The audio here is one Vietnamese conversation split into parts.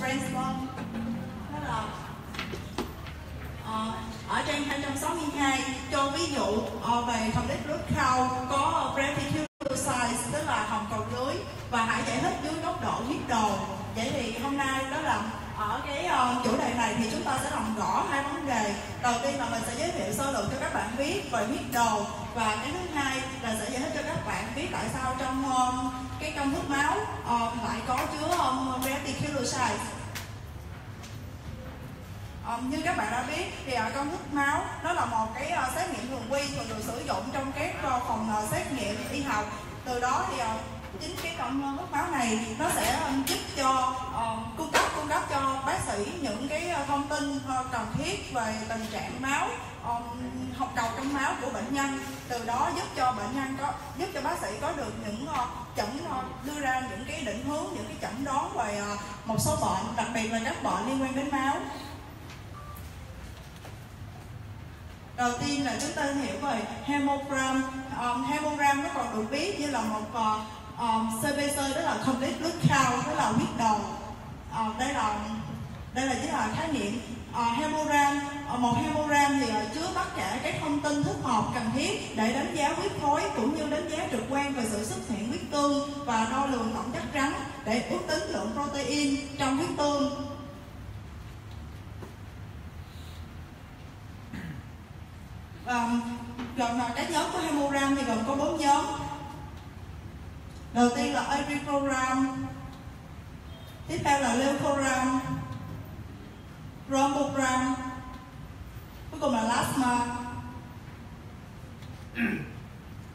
brainstorm đó là ờ, ở trang 262 cho ví dụ uh, về đất root count có reticular size tức là hồng cầu lưới và hãy giải thích dưới góc độ viết đồ. Vậy thì hôm nay đó là ở cái uh, chủ đề này thì chúng ta sẽ làm rõ hai vấn đề. Đầu tiên là mình sẽ giới thiệu sơ lược cho các bạn biết về viết đồ và cái thứ hai là sẽ giải thích cho các bạn biết tại sao trong trong cái máu uh, lại có chứa um, reticular Um, như các bạn đã biết thì uh, công thức máu nó là một cái uh, xét nghiệm thường quy thường được sử dụng trong các uh, phòng uh, xét nghiệm y học. Từ đó thì uh, chính cái công thức máu này nó sẽ um, giúp cho uh, cung cấp cung cấp cho bác sĩ những cái uh, thông tin uh, cần thiết về tình trạng máu um, học đầu trong máu của bệnh nhân. Từ đó giúp cho bệnh nhân có giúp cho bác sĩ có được những uh, chẩn uh, đưa ra những cái định hướng những cái chẩn đoán về uh, một số bệnh đặc biệt là các bệnh liên quan đến máu. Đầu tiên là chúng ta hiểu về hemogram um, hemogram nó còn được biết như là một uh, um, CBC đó là complete blood count đó là huyết đầu uh, ờ, đây là đây là chính là khái niệm. Ờ, uh, hemogram uh, ờ, một hemogram thì uh, chứa tất cả các thông tin thức hợp cần thiết để đánh giá huyết khối cũng như đánh giá trực quan về sự xuất hiện huyết tương và đo lường tổng chất trắng để ước tính lượng protein trong huyết tương. Um, gồm các nhóm của hemogram thì gồm có bốn nhóm đầu tiên là erythrogram tiếp theo là leukogram rhombogram cuối cùng là plasma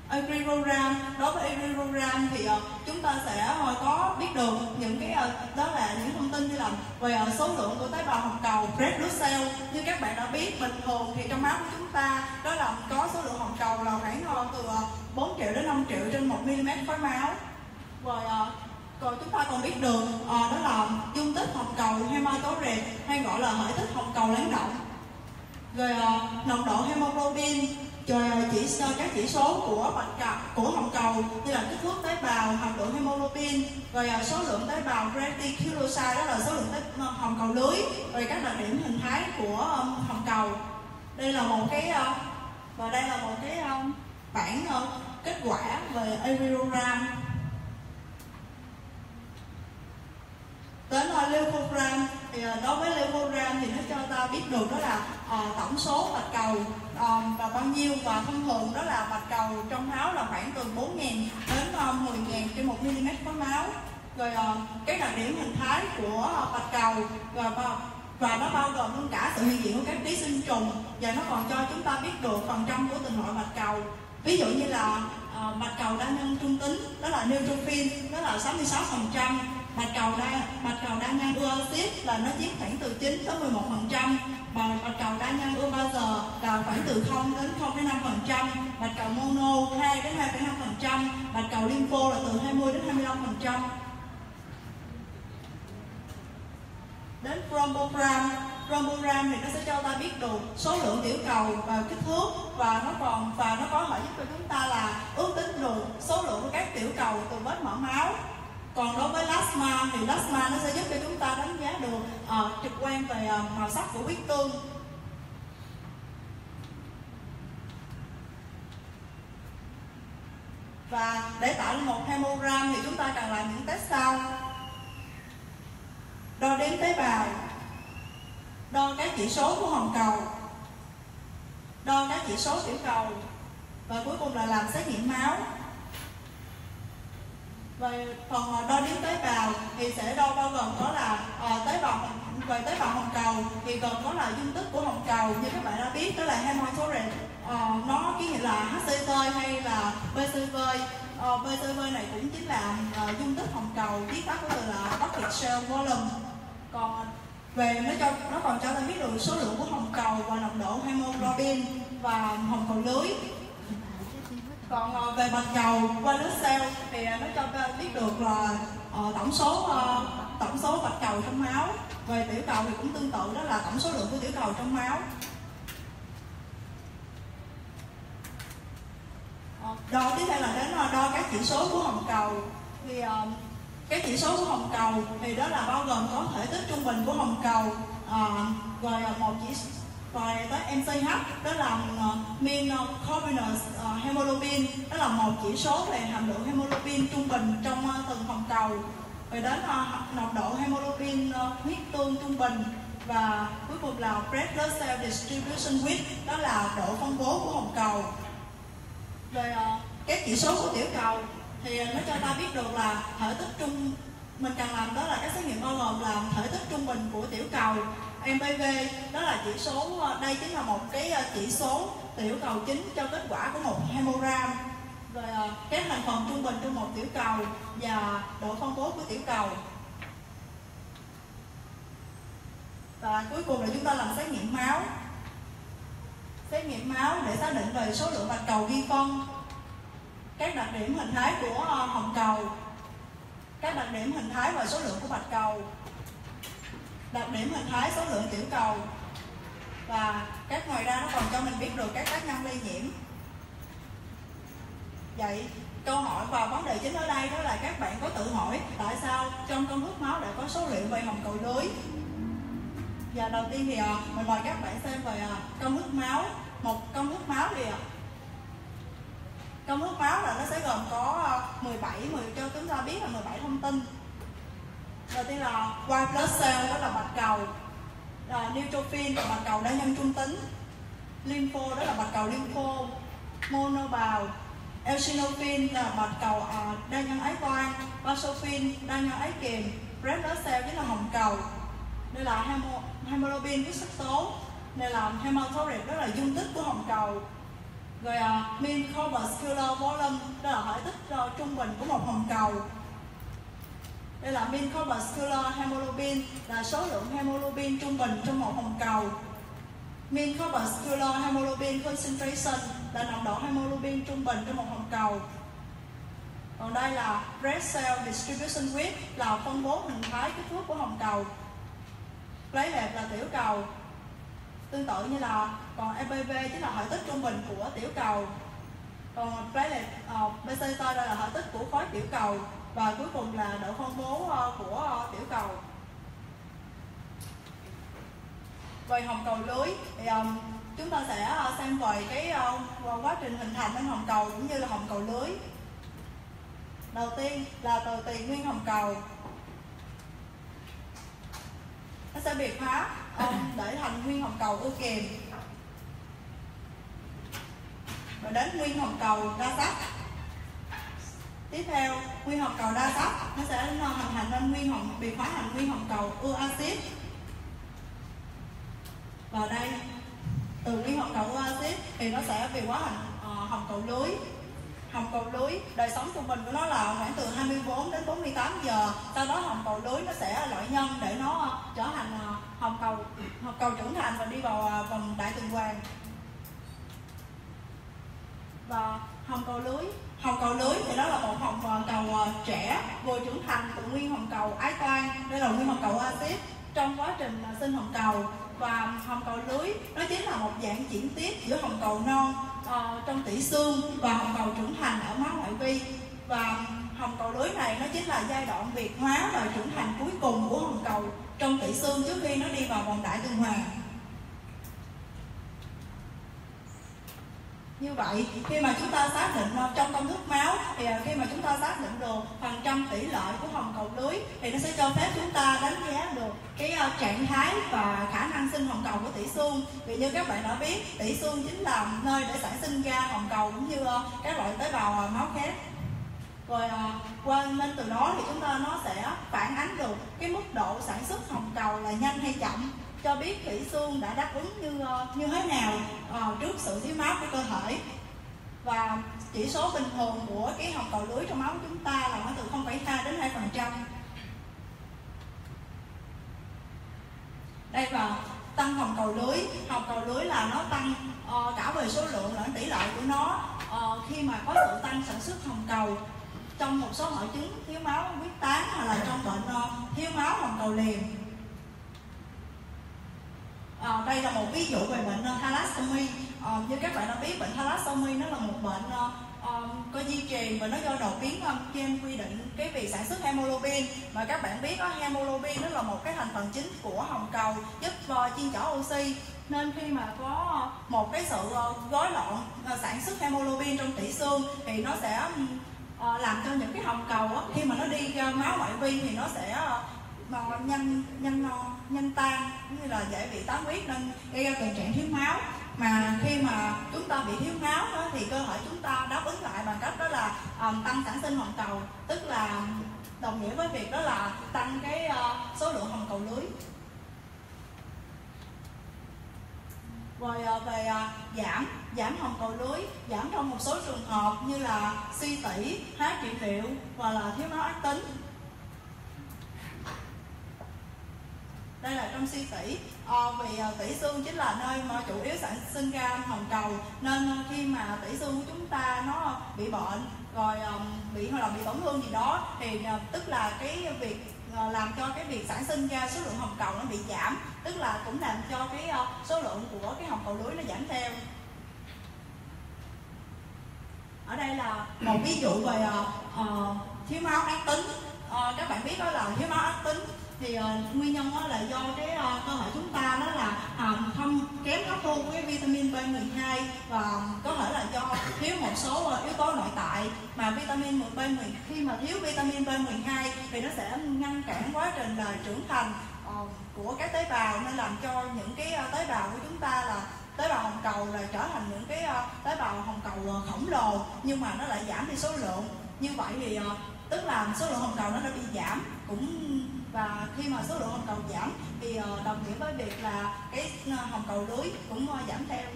erythrogram đối với erythrogram thì uh, chúng ta sẽ ờ, có biết được những cái ờ, đó là những thông tin như là về ờ, số lượng của tế bào hồng cầu, red blood cell. Như các bạn đã biết, bình thường thì trong máu của chúng ta, đó là có số lượng hồng cầu là khoảng từ 4 triệu đến 5 triệu trên 1 mm khối máu. Rồi còn chúng ta còn biết được đó là dung tích hồng cầu hematocrit hay gọi là hệ tích hồng cầu lắng động. Rồi nồng độ hemoglobin rồi chỉ các chỉ số của bạch cầu của hồng cầu như là kích thước tế bào hàm lượng hemoglobin rồi à, số lượng tế bào reticulocyte đó là số lượng tế ờ, hồng cầu lưới rồi các đặc điểm hình thái của hồng cầu. Đây là một cái ờ, và đây là một cái ờ, bảng kết quả về aerogram. Đến uh, leukogram thì uh, đối với leukogram thì nó cho ta biết được đó là uh, tổng số bạch cầu uh, và bao nhiêu và thông thường đó là bạch cầu trong máu là khoảng từ 4.000 đến ờ, uh, 10.000 trên 1 mm khối máu. Rồi uh, cái đặc điểm hình thái của uh, bạch cầu và và nó bao gồm luôn cả sự hiện diện của các ký sinh trùng. Và nó còn cho chúng ta biết được phần trăm của từng loại bạch cầu. Ví dụ như là Ờ, uh, bạch cầu đa nhân trung tính đó là neutrophil đó là 66 phần trăm. Bạch cầu đa bạch cầu đa nhân ưa là nó chiếm khoảng từ 9 tới 11 phần trăm. Và bạch cầu đa nhân ưa bao giờ là khoảng từ 0 đến 0 đến 5 phần trăm. Bạch cầu mono 2 đến 2,5 phần trăm. Bạch cầu lympho là từ 20 đến 25 phần trăm. Đến thrombogram Romogram thì nó sẽ cho ta biết được số lượng tiểu cầu và kích thước và nó còn và nó có thể giúp cho chúng ta là ước tính được số lượng của các tiểu cầu từ vết mỡ máu. Còn đối với plasma thì plasma nó sẽ giúp cho chúng ta đánh giá được uh, trực quan về uh, màu sắc của huyết tương. Và để tạo nên một hemogram thì chúng ta cần làm những test sau đo đếm tế bào chỉ số của hồng cầu. Đo các chỉ số tiểu cầu. Và cuối cùng là làm xét nghiệm máu. Về phần đo đếm tế bào thì sẽ đo bao gồm có là à, tế bào về tế bào hồng cầu thì gồm có là dung tích của hồng cầu. Như các bạn đã biết đó là hemoglobin à, ờ, nó ký hiệu là HCG hay là PCV à, ờ, PCV này cũng chính là à, dung tích hồng cầu viết tắt của từ là bucket cell volume còn về nó cho, nó còn cho ta biết được số lượng của hồng cầu và nồng độ hemoglobin và hồng cầu lưới. Còn ờ, về bạch cầu qua nước cell thì ờ, nó cho ta biết được là ờ, tổng số tổng số bạch cầu trong máu. Về tiểu cầu thì cũng tương tự, đó là tổng số lượng của tiểu cầu trong máu. Đo tiếp theo là đến đo các chỉ số của hồng cầu. Thì cái chỉ số của hồng cầu thì đó là bao gồm có thể tích trung bình của hồng cầu à, rồi à, một chỉ rồi tới MCH đó là uh, mean à, combinous uh, hemoglobin. Đó là một chỉ số về hàm lượng hemoglobin trung bình trong uh, từng hồng cầu. Rồi đến uh, nồng độ hemoglobin uh, huyết tương trung bình và cuối cùng là red blood cell distribution width đó là độ phân bố của hồng cầu. Rồi uh, các chỉ số của tiểu cầu thì nó cho ta biết được là thể tích trung mình cần làm đó là các xét nghiệm bao gồm là thể tích trung bình của tiểu cầu MPV đó là chỉ số ờ, đây chính là một cái ờ, chỉ số tiểu cầu chính cho kết quả của một hemogram. Rồi ờ, các thành phần trung bình trong một tiểu cầu và độ phân bố của tiểu cầu. Và cuối cùng là chúng ta làm xét nghiệm máu. Xét nghiệm máu để xác định về số lượng bạch cầu ghi phân các đặc điểm hình thái của ờ, hồng cầu. Các đặc điểm hình thái và số lượng của bạch cầu. Đặc điểm hình thái, số lượng tiểu cầu. Và các ngoài ra nó còn cho mình biết được các tác nhân lây nhiễm. Vậy, câu hỏi và vấn đề chính ở đây đó là các bạn có tự hỏi tại sao trong công thức máu đã có số liệu về hồng cầu lưới? Và đầu tiên thì ờ, mình mời các bạn xem về ờ, công thức máu. Một công thức máu thì trong công báo máu là nó sẽ gồm có ờ, 17 10 cho chúng ta biết là 17 thông tin. Đầu tiên là white blood cell đó là bạch cầu. Là neutrophil là bạch cầu đa nhân trung tính. Lympho đó là bạch cầu lympho monobào eosinophil là bạch cầu uh, đa nhân ái quang. Basophil đa nhân ái kiềm red blood cell chính là hồng cầu. Đây là hemoglobin huyết sắc tố. Đây là hematocrit đó là dung tích của hồng cầu rồi à, uh, mean corpuscular volume đó là thể tích uh, trung bình của một hồng cầu. Đây là min corpuscular hemoglobin là số lượng hemoglobin trung bình trong một hồng cầu. Min corpuscular hemoglobin concentration là nồng độ hemoglobin trung bình trong một hồng cầu. Còn đây là red cell distribution width là phân bố hình thái kích thước của hồng cầu. Lấy hẹp là tiểu cầu tương tự như là còn EPV chính là hệ tích trung bình của tiểu cầu. Còn platelet uh, BCT là hệ tích của khối tiểu cầu. Và cuối cùng là độ phân bố ờ, của ờ, tiểu cầu. Về hồng cầu lưới thì um, chúng ta sẽ ờ, xem về cái uh, quá trình hình thành nên hồng cầu cũng như là hồng cầu lưới. Đầu tiên là từ tiền nguyên hồng cầu. Nó sẽ biệt hóa um, để thành nguyên hồng cầu ưu kiềm rồi đến nguyên hồng cầu đa sắc tiếp theo nguyên hồng cầu đa sắc nó sẽ hình thành nên nguyên hồng bị hóa thành nguyên hồng cầu ưa axit và đây từ nguyên hồng cầu ưa axit thì nó sẽ bị hóa thành uh, hồng cầu lưới. Hồng cầu lưới đời sống trung bình của nó là khoảng từ 24 đến 48 giờ. Sau đó hồng cầu lưới nó sẽ loại nhân để nó trở thành ờ, hồng cầu hồng cầu trưởng thành và đi vào ờ, vòng đại tuần hoàn và hồng cầu lưới. Hồng cầu lưới thì đó là một hồng cầu ờ, trẻ vừa trưởng thành từ nguyên hồng cầu ái toan đây là nguyên hồng cầu axit trong quá trình ờ, sinh hồng cầu và hồng cầu lưới nó chính là một dạng chuyển tiếp giữa hồng cầu non uh, trong tủy xương và hồng cầu trưởng thành ở máu ngoại vi. Và hồng cầu lưới này nó chính là giai đoạn việt hóa và trưởng thành cuối cùng của hồng cầu trong tủy xương trước khi nó đi vào vòng đại tuần hoàn. Như vậy, khi mà chúng ta xác định trong công thức máu, thì à, khi mà chúng ta xác định được phần trăm tỷ lệ của hồng cầu lưới, thì nó sẽ cho phép chúng ta đánh giá được cái à, trạng thái và khả năng sinh hồng cầu của tỷ xương. Vì như các bạn đã biết, tỷ xương chính là nơi để sản sinh ra hồng cầu cũng như à, các loại tế bào máu khác. Rồi qua, nên từ đó thì chúng ta, nó sẽ phản ánh được cái mức độ sản xuất hồng cầu là nhanh hay chậm cho biết thủy xương đã đáp ứng như ờ, như thế nào ờ, trước sự thiếu máu của cơ thể. Và chỉ số bình thường của cái hồng cầu lưới trong máu của chúng ta là nó từ 0,2 đến 2 phần trăm. Đây là tăng hồng cầu lưới. Hồng cầu lưới là nó tăng uh, cả về số lượng lẫn tỷ lệ của nó uh, khi mà có sự tăng sản xuất hồng cầu. Trong một số hội chứng thiếu máu huyết tán hoặc là trong bệnh uh, thiếu máu hồng cầu liền à, đây là một ví dụ về bệnh ờ, uh, thalassemia à, ờ, như các bạn đã biết bệnh thalassemia nó là một bệnh uh, um, có di truyền và nó do đột biến um, gen quy định cái việc sản xuất hemoglobin. Mà các bạn biết đó, hemoglobin nó là một cái thành phần chính của hồng cầu giúp uh, chiên chở oxy. Nên khi mà có một cái sự uh, rối loạn uh, sản xuất hemoglobin trong tủy xương thì nó sẽ uh, làm cho những cái hồng cầu đó, khi mà nó đi uh, máu ngoại vi thì nó sẽ uh, no, nhân nhân no nhân tan như là dễ bị táo huyết nên gây ra tình trạng thiếu máu. Mà khi mà chúng ta bị thiếu máu đó, thì cơ thể chúng ta đáp ứng lại bằng cách đó là um, tăng sản sinh hồng cầu tức là đồng nghĩa với việc đó là tăng cái uh, số lượng hồng cầu lưới. Rồi uh, về uh, giảm giảm hồng cầu lưới giảm trong một số trường hợp như là suy tủy há trị liệu và là thiếu máu ác tính. Đây là trong suy tỷ à, vì tủy tỷ xương chính là nơi mà chủ yếu sản sinh ra hồng cầu nên ờ, khi mà tỷ xương của chúng ta nó bị bệnh rồi ờ, bị hoặc là bị tổn thương gì đó thì tức là cái việc làm cho cái việc sản sinh ra số lượng hồng cầu nó bị giảm tức là cũng làm cho cái số lượng của cái hồng cầu lưới nó giảm theo. Ở đây là một ví dụ về uh, thiếu máu ác tính. Uh, các bạn biết đó là thiếu máu ác tính thì uh, nguyên nhân đó là do cái uh, cơ thể chúng ta đó là um, không kém hấp thu cái vitamin B12 và có thể là do thiếu một số uh, yếu tố nội tại. Mà vitamin B10 khi mà thiếu vitamin B12 thì nó sẽ ngăn cản quá trình là trưởng thành uh, của các tế bào nên làm cho những cái uh, tế bào của chúng ta là tế bào hồng cầu là trở thành những cái uh, tế bào hồng cầu uh, khổng lồ nhưng mà nó lại giảm đi số lượng. Như vậy thì uh, tức là số lượng hồng cầu nó đã bị giảm cũng và khi mà số lượng hồng cầu giảm thì uh, đồng nghĩa với việc là cái uh, hồng cầu lưới cũng uh, giảm theo.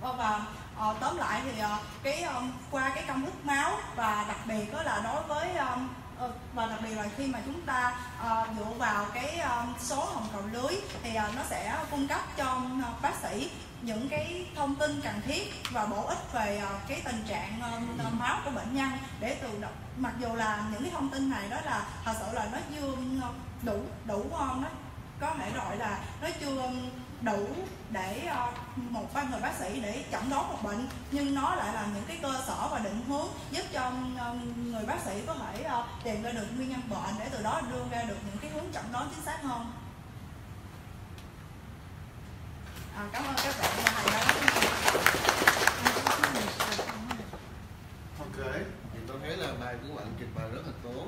Và uh, tóm lại thì uh, cái um, qua cái công thức máu và đặc biệt đó là đối với um, và đặc biệt là khi mà chúng ta uh, dựa vào cái số hồng cầu lưới thì uh, nó sẽ cung cấp cho uh, bác sĩ những cái thông tin cần thiết và bổ ích về uh, cái tình trạng uh, máu của bệnh nhân để từ mặc dù là những cái thông tin này đó là thật sự là nó chưa đủ đủ ngon nó có thể gọi là nó chưa đủ để ờ, một ban người bác sĩ để chẩn đoán một bệnh nhưng nó lại là những cái cơ sở và định hướng giúp cho ờ, người bác sĩ có thể ờ, tìm ra được nguyên nhân bệnh để từ đó đưa ra được những cái hướng chẩn đoán chính xác hơn. À, cảm ơn các bạn đã thầy đã Ok tôi thấy là bài của bạn trình bày rất là tốt.